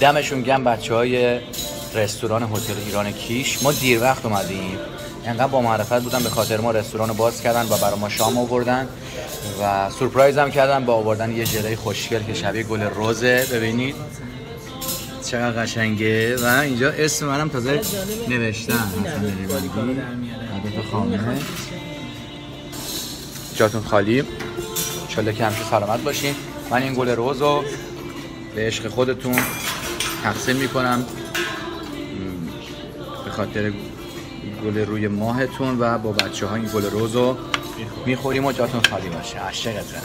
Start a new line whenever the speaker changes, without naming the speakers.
دمشون گم بچه های رستوران هتل ایران کیش. ما دیر وقت اومدیم. انقدر با معرفت بودن به خاطر ما رستوران باز کردن و برای ما شام آوردن و سورپرایز هم کردن با آوردن یه ژله خوشگل که شبیه گل روزه. ببینید چقدر قشنگه. و اینجا اسم منم تازه خامه. جاتون خالی. چاله که همیشه سلامت باشین. من این گل روز رو به عشق خودتون تقسیم می‌کنم به خاطر گل روی ماهتون و با بچه ها این گل روز رو می‌خوریم و جاتون خالی باشه. عشقتونم